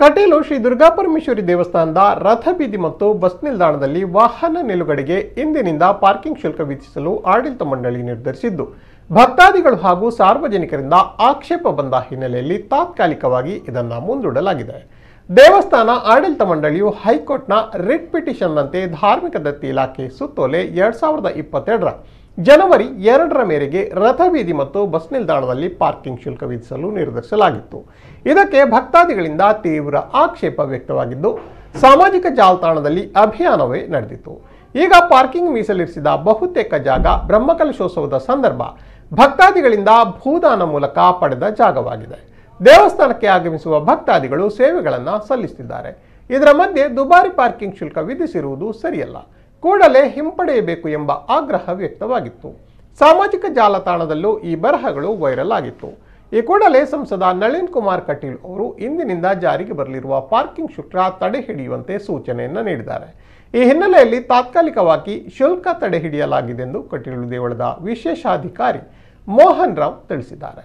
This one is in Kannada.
ಕಟೀಲು ಶ್ರೀ ದುರ್ಗಾಪರಮೇಶ್ವರಿ ದೇವಸ್ಥಾನದ ರಥಬೀದಿ ಮತ್ತು ಬಸ್ ನಿಲ್ದಾಣದಲ್ಲಿ ವಾಹನ ನಿಲುಗಡೆಗೆ ಇಂದಿನಿಂದ ಪಾರ್ಕಿಂಗ್ ಶುಲ್ಕ ವಿಧಿಸಲು ಆಡಳಿತ ಮಂಡಳಿ ನಿರ್ಧರಿಸಿದ್ದು, ಭಕ್ತಾದಿಗಳು ಹಾಗೂ ಸಾರ್ವಜನಿಕರಿಂದ ಆಕ್ಷೇಪ ಬಂದ ಹಿನ್ನೆಲೆಯಲ್ಲಿ ತಾತ್ಕಾಲಿಕವಾಗಿ ಇದನ್ನು ಮುಂದೂಡಲಾಗಿದೆ. ದೇವಸ್ಥಾನ ಆಡಳಿತ ಮಂಡಳಿಯು ಹೈಕೋರ್ಟ್ನ ರಿಟ್ ಪಿಟಿಷನ್ನಂತೆ ಧಾರ್ಮಿಕ ದತ್ತಿ ಇಲಾಖೆ ಸುತ್ತೋಲೆ ಎರಡು ಸಾವಿರದ ಇಪ್ಪತ್ತೆರಡರ ಜನವರಿ ಎರಡರ ಮೇರೆಗೆ ರಥಬೀದಿ ಮತ್ತು ಬಸ್ ನಿಲ್ದಾಣದಲ್ಲಿ ಪಾರ್ಕಿಂಗ್ ಶುಲ್ಕ ವಿಧಿಸಲು ನಿರ್ಧರಿಸಲಾಗಿತ್ತು. ಇದಕ್ಕೆ ಭಕ್ತಾದಿಗಳಿಂದ ತೀವ್ರ ಆಕ್ಷೇಪ ವ್ಯಕ್ತವಾಗಿದ್ದು, ಸಾಮಾಜಿಕ ಜಾಲತಾಣದಲ್ಲಿ ಅಭಿಯಾನವೇ ನಡೆದಿತ್ತು. ಈಗ ಪಾರ್ಕಿಂಗ್ ಮೀಸಲಿರಿಸಿದ ಬಹುತೇಕ ಜಾಗ ಬ್ರಹ್ಮಕಲಶೋತ್ಸವದ ಸಂದರ್ಭ. ಭಕ್ತಾದಿಗಳಿಂದ ಭೂದಾನ ಮೂಲಕ ಪಡೆದ ಜಾಗವಾಗಿದೆ. ದೇವಸ್ಥಾನಕ್ಕೆ ಆಗಮಿಸುವ ಭಕ್ತಾದಿಗಳು ಸೇವೆಗಳನ್ನು ಸಲ್ಲಿಸುತ್ತಿದ್ದಾರೆ ಇದರ ಮಧ್ಯೆ ದುಬಾರಿ ಪಾರ್ಕಿಂಗ್ ಶುಲ್ಕ ವಿಧಿಸಿರುವುದು ಸರಿಯಲ್ಲ. ಕೂಡಲೇ ಹಿಂಪಡೆಯಬೇಕು ಎಂಬ ಆಗ್ರಹ ವ್ಯಕ್ತವಾಗಿತ್ತು. ಸಾಮಾಜಿಕ ಜಾಲತಾಣದಲ್ಲೂ ಈ ಬರಹಗಳು ವೈರಲ್ ಆಗಿತ್ತು. ಈ ಕೂಡಲೇ ಸಂಸದ ನಳಿನ್ ಕುಮಾರ್ ಕಟೀಲ್ ಅವರು ಇಂದಿನಿಂದ ಜಾರಿಗೆ ಬರಲಿರುವ ಪಾರ್ಕಿಂಗ್ ಶುಲ್ಕ ತಡೆ ಹಿಡಿಯುವಂತೆ ಸೂಚನೆಯನ್ನು ನೀಡಿದ್ದಾರೆ. ಈ ಹಿನ್ನೆಲೆಯಲ್ಲಿ ತಾತ್ಕಾಲಿಕವಾಗಿ ಶುಲ್ಕ ತಡೆ ಹಿಡಿಯಲಾಗಿದೆ ಎಂದು ಕಟೀಲು ದೇವಳದ ವಿಶೇಷಾಧಿಕಾರಿ ಮೋಹನ್ ರಾವ್ ತಿಳಿಸಿದ್ದಾರೆ.